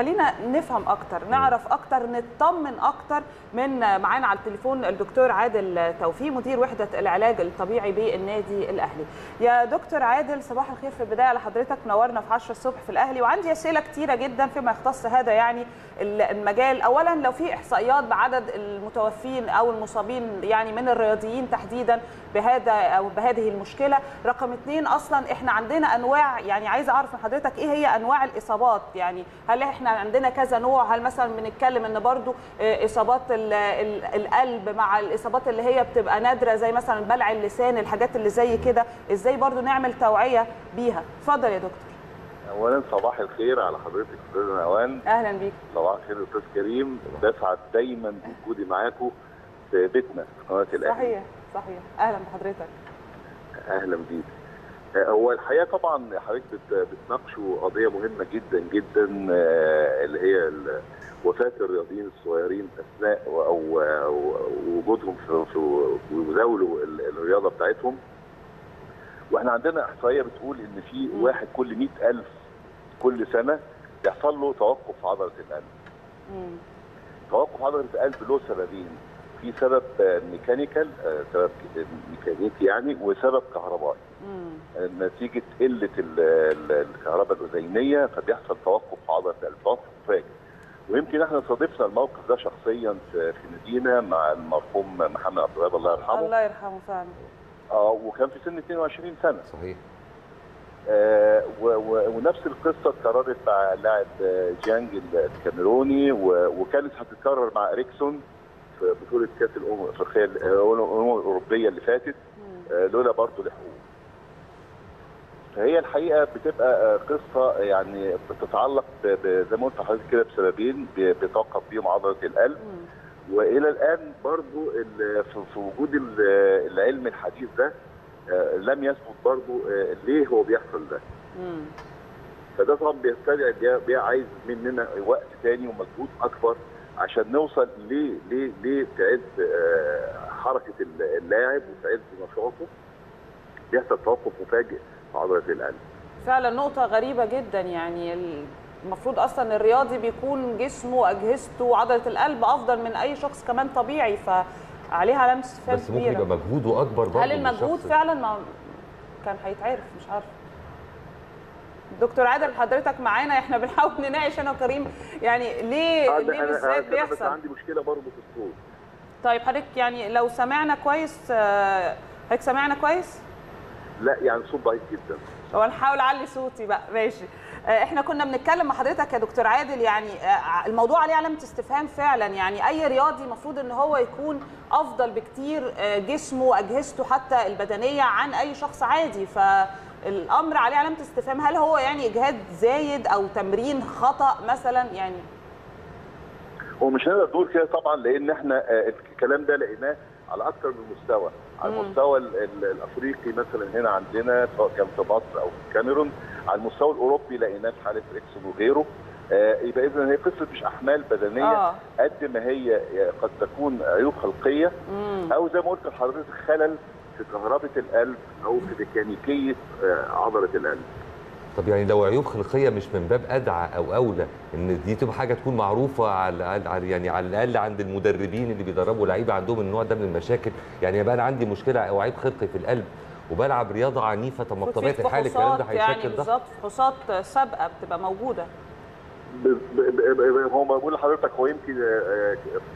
خلينا نفهم أكتر نعرف أكتر نطمن أكتر من معانا على التليفون الدكتور عادل توفيق مدير وحدة العلاج الطبيعي بالنادي الأهلي. يا دكتور عادل صباح الخير في البداية على حضرتك. منورنا في 10 الصبح في الأهلي وعندي أسئلة كتيرة جدا فيما يختص هذا يعني المجال. اولا لو في إحصائيات بعدد المتوفين أو المصابين يعني من الرياضيين تحديدا بهذا أو بهذه المشكلة. رقم اثنين أصلا إحنا عندنا أنواع يعني عايزه أعرف من حضرتك إيه هي أنواع الإصابات؟ يعني هل إحنا عندنا كذا نوع. هل مثلا بنتكلم إن برضو إصابات القلب مع الإصابات اللي هي بتبقى نادرة زي مثلا بلع اللسان الحاجات اللي زي كده إزاي برضو نعمل توعية بيها؟ اتفضل يا دكتور. اولا صباح الخير على حضرتك أستاذ نوان أهلا بيك. صباح الخير أستاذ كريم. بسعد دايما بوجودي معاكم في بيتنا في قناة الأهلي. صحيح صحيح. أهلا بحضرتك. أهلا بيك. هو الحقيقة طبعا حضرتك بتناقشوا قضية مهمة جدا جدا اللي هي وفاة الرياضيين الصغيرين أثناء أو وجودهم في وزاولوا الرياضة بتاعتهم وإحنا عندنا إحصائية بتقول إن في واحد كل مئة ألف كل سنة يحصل له توقف في عضلة القلب. توقف عضلة القلب له سببين في سبب ميكانيكال سبب ميكانيكي يعني وسبب كهربائي. نتيجة قلة الكهرباء الأذينية فبيحصل توقف القلب توقف مفاجئ. ويمكن إحنا صادفنا الموقف ده شخصيا في نادينا مع المرحوم محمد عبد الوهاب الله يرحمه. الله يرحمه فعلا. آه وكان في سن 22 سنة صحيح آه ونفس القصة اتكررت مع اللاعب جانج الكاميروني وكانت هتتكرر مع إريكسون في بطولة كأس الامم الافريقيه الأمم الأوروبية اللي فاتت آه لولا برضه لحقوق فهي الحقيقة بتبقى قصة يعني بتتعلق زي ما قلت لحضرتك كده بسببين بيتوقف بيهم عضلة القلب. وإلى الآن برضو في وجود العلم الحديث ده لم يثبت برضو ليه هو بيحصل ده. فده طبعا بيستدعي عايز مننا وقت تاني ومجهود أكبر عشان نوصل ليه ليه ليه عز حركة اللاعب عز نشاطه بيحصل توقف مفاجئ عضله القلب. فعلا نقطة غريبة جدا يعني المفروض أصلا الرياضي بيكون جسمه واجهزته وعضله القلب أفضل من أي شخص كمان طبيعي فعليها علامه استفهام بس ممكن يبقى مجهوده أكبر برضه هل المجهود فعلا ما كان هيتعرف؟ مش عارفة. دكتور عادل حضرتك معانا؟ إحنا بنحاول نناقش أنا وكريم. يعني ليه ليه بالذات بيحصل بس عندي مشكلة برضه في الصوت. طيب حضرتك يعني لو سمعنا كويس حضرتك سمعنا كويس؟ لا يعني صوت ضعيف جدا. هو نحاول اعلي صوتي بقى ماشي. إحنا كنا بنتكلم مع حضرتك يا دكتور عادل يعني الموضوع عليه علامة استفهام فعلا. يعني أي رياضي المفروض إن هو يكون أفضل بكتير جسمه واجهزته حتى البدنية عن أي شخص عادي. فالأمر عليه علامة استفهام. هل هو يعني إجهاد زايد أو تمرين خطأ مثلا؟ يعني هو مش هنقدر نقول كده طبعا لأن إحنا الكلام ده لقيناه على أكثر من مستوى. على المستوى الأفريقي مثلا هنا عندنا سواء كان في مصر أو في الكاميرون على المستوى الأوروبي لقيناه في حالة ريكسون وغيره آه يبقى اذا هي قصة مش أحمال بدنية آه. قد ما هي قد تكون عيوب خلقية مم. أو زي ما قلت لحضرتك خلل في كهربة القلب أو في ميكانيكية آه عضلة القلب طب يعني لو عيوب خلقية مش من باب أدعى أو أولى إن دي تبقى حاجة تكون معروفة على يعني على الأقل عند المدربين اللي بيدربوا لعيبة عندهم النوع ده من المشاكل. يعني يبقى أنا عندي مشكلة أو عيب خلقي في القلب وبلعب رياضة عنيفة طب ما بطبيعه الحال الكلام ده هيشكل يعني ده؟ بالظبط فحوصات سابقة بتبقى موجودة. هو بقول لحضرتك هو يمكن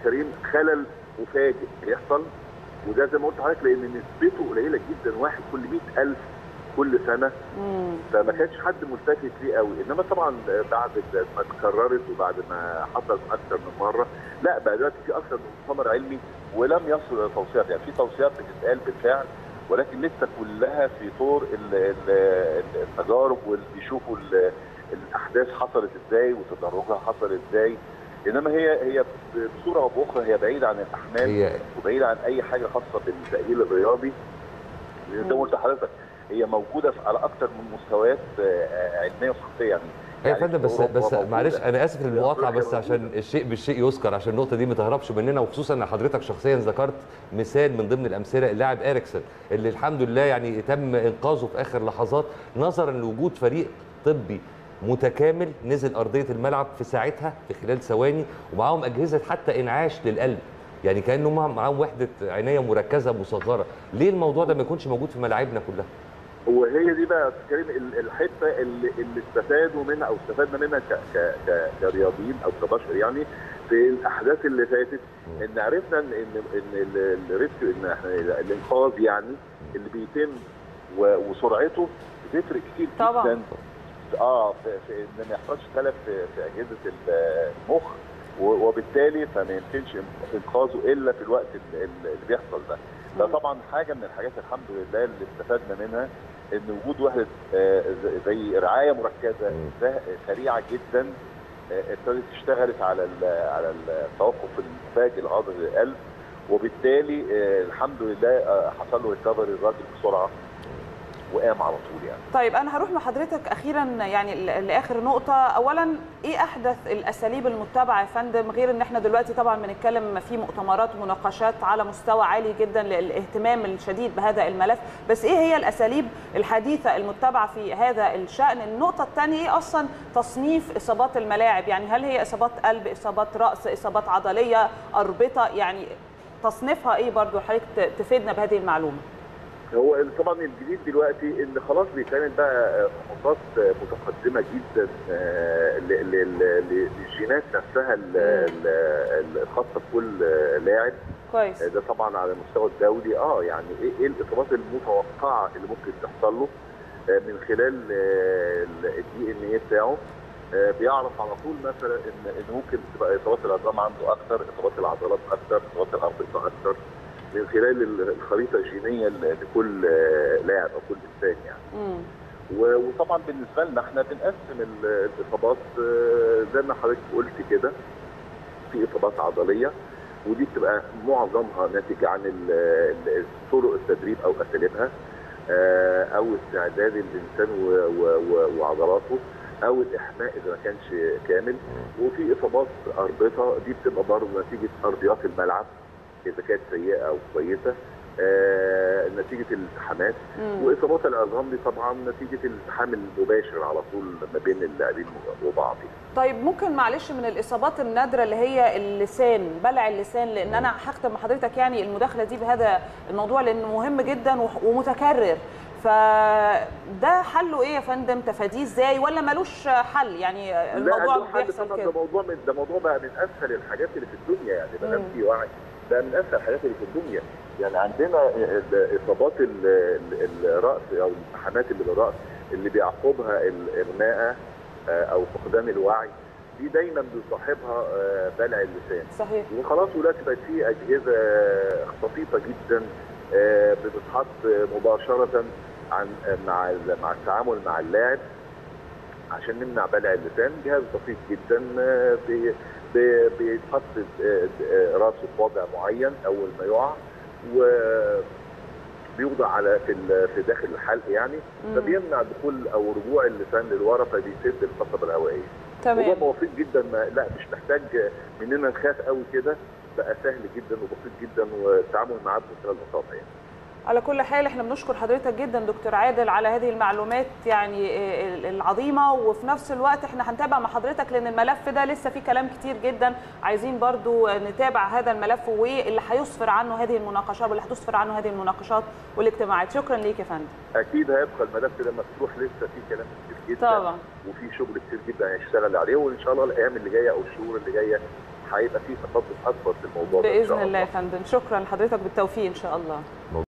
كريم خلل مفاجئ بيحصل وده زي ما قلت لحضرتك لأن نسبته قليلة جدا واحد كل 100000 كل سنة. فما كانش حد ملتفت ليه قوي. إنما طبعا بعد ما اتكررت وبعد ما حصلت أكثر من مرة لا بقى دلوقتي في أكثر من مؤتمر علمي ولم يصل إلى توصيات. يعني في توصيات بتتقال بالفعل ولكن لسه كلها في طور التجارب واللي بيشوفوا الأحداث حصلت إزاي وتدرجها حصل إزاي. إنما هي هي بصورة أو بأخرى هي بعيده عن الأحمال وبعيده عن أي حاجة خاصة بالتأهيل الرياضي. زي ما قلت لحضرتك هي موجودة على أكثر من مستويات علمية وصحية يعني. يا فندم بس بس معلش أنا آسف للمقاطعه بس عشان الشيء بالشيء يذكر عشان النقطة دي ما تهربش مننا وخصوصا إن حضرتك شخصيا ذكرت مثال من ضمن الأمثلة اللاعب اريكسون اللي الحمد لله يعني تم إنقاذه في آخر لحظات نظرا لوجود فريق طبي متكامل نزل أرضية الملعب في ساعتها في خلال ثواني ومعاهم أجهزة حتى إنعاش للقلب. يعني كأنه مع- معاهم وحدة عنايه مركزة مصغرة. ليه الموضوع ده ما يكونش موجود في ملاعبنا كلها؟ وهي دي بقى كريم ال- الحتة اللي, اللي استفادوا منها أو استفدنا منها ك ك ك كرياضيين أو كبشر يعني في الأحداث اللي فاتت إن عرفنا ان ان إن ال- الريسكيو إن إحنا الإنقاذ يعني اللي بيتم وسرعته بتفرق كتير طبعاً. جدا آه في, في إن ما يحصلش تلف في, في أجهزة ال- المخ وبالتالي فما يمكنش إنقاذه إلا في الوقت ال- ال- اللي بيحصل ده. ده طبعا حاجة من الحاجات الحمد لله اللي استفدنا منها إن وجود وحده آه، زي رعاية مركزة سريعة جدا آه، ابتدت اشتغلت على على التوقف المفاجئ العضلي للقلب وبالتالي آه، الحمد لله حصل له ريكفري الراجل بسرعة. وقام على طول يعني. طيب أنا هروح مع حضرتك أخيرا يعني لآخر نقطة. اولا إيه أحدث الأساليب المتبعة يا فندم؟ غير إن إحنا دلوقتي طبعا بنتكلم في مؤتمرات ومناقشات على مستوى عالي جدا للاهتمام الشديد بهذا الملف. بس إيه هي الأساليب الحديثة المتبعة في هذا الشأن؟ النقطة الثانية إيه أصلا تصنيف إصابات الملاعب؟ يعني هل هي إصابات قلب إصابات رأس إصابات عضلية أربطة؟ يعني تصنيفها إيه برضو؟ حضرتك تفيدنا بهذه المعلومة. هو طبعا الجديد دلوقتي إن خلاص بيتعمل بقى فحوصات متقدمة جدا آه، للجينات نفسها ال- ال- الخاصة بكل لاعب. كويس. ده طبعا على المستوى الدولي. آه يعني إيه إيه الاصابات المتوقعة اللي ممكن تحصل له؟ آه، من خلال الدي ان إيه بتاعه. آه، بيعرف على طول مثلا إن إن ممكن تبقى اصابات العظام عنده أكثر اصابات العضلات أكثر اصابات الأربطة أكثر من خلال ال- الخريطة الجينية لكل آه، لاعب أو كل إنسان يعني. مم. وطبعا بالنسبة لنا إحنا بنقسم ال- الإصابات آه، زي ما حضرتك قلت كده في إصابات عضلية ودي بتبقى معظمها ناتج عن طرق التدريب أو أساليبها آه، أو استعداد الإنسان وعضلاته أو الإحماء إذا ما كانش كامل. وفي إصابات أربطة دي بتبقى برضه نتيجة أرضيات الملعب. اذا كانت سيئة أو كويسة آه، نتيجة الالتحامات. وإصابات العظام دي طبعا نتيجة الالتحام المباشر على طول ما بين اللاعبين وبعض طيب ممكن معلش من الإصابات النادرة اللي هي اللسان بلع اللسان لأن أنا هختم مع حضرتك يعني المداخلة دي بهذا الموضوع لأنه مهم جدا ومتكرر. فده حله إيه يا فندم؟ تفاديه إزاي؟ ولا ملوش حل؟ يعني لا الموضوع حل بيحصل كده ده موضوع من ده موضوع بقى من أسهل الحاجات اللي في الدنيا يعني ما دام مم. في وعي. ده من اسهل الحاجات اللي في الدنيا. يعني عندنا إصابات ال- ال- الرأس أو الالتحامات اللي بالرأس اللي بيعقبها الإغماء آه، أو فقدان الوعي دي دايما بيصاحبها آه، بلع اللسان. صحيح. وخلاص دلوقتي بقت في أجهزة بسيطة جدا آه، بتتحط مباشرة عن مع مع التعامل مع اللاعب عشان نمنع بلع اللسان. جهاز بسيط جدا بيتحط آه، آه، راسه في وضع معين أول ما يقع و بيوضع على في في داخل الحلق يعني. فبيمنع دخول أو رجوع اللسان للورا فبيسد القصبه الهوائيه تمام. بسيط جدا ما لا مش محتاج مننا نخاف قوي كده بقى سهل جدا وبسيط جدا والتعامل معاه بمنتهى البساطة يعني. على كل حال إحنا بنشكر حضرتك جدا دكتور عادل على هذه المعلومات يعني ال- العظيمة. وفي نفس الوقت إحنا هنتابع مع حضرتك لأن الملف ده لسه فيه كلام كتير جدا. عايزين برضو نتابع هذا الملف واللي هيسفر عنه هذه المناقشات واللي هتسفر عنه هذه المناقشات والاجتماعات. شكرا ليك يا فندم. أكيد هيبقى الملف ده مفتوح لسه في كلام كتير جدا. طبعا. وفي شغل كتير جدا هيشتغل عليه. وإن شاء الله الأيام اللي جاية أو الشهور اللي جاية هيبقى في تقدم أكبر في الموضوع بإذن الله يا فندم. شكرا. لحضرتك بالتوفيق إن شاء الله.